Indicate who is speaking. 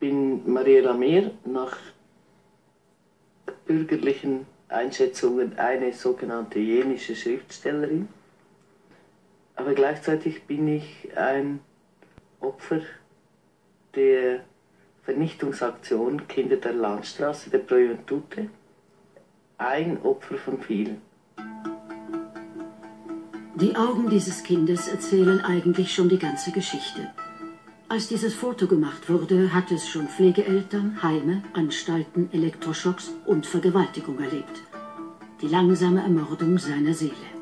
Speaker 1: bin Mariela Mehr, nach bürgerlichen Einschätzungen eine sogenannte jenische Schriftstellerin. Aber gleichzeitig bin ich ein Opfer der Vernichtungsaktion Kinder der Landstraße, der Pro Juventute. Ein Opfer von vielen.
Speaker 2: Die Augen dieses Kindes erzählen eigentlich schon die ganze Geschichte. Als dieses Foto gemacht wurde, hat es schon Pflegeeltern, Heime, Anstalten, Elektroschocks und Vergewaltigung erlebt. Die langsame Ermordung seiner Seele.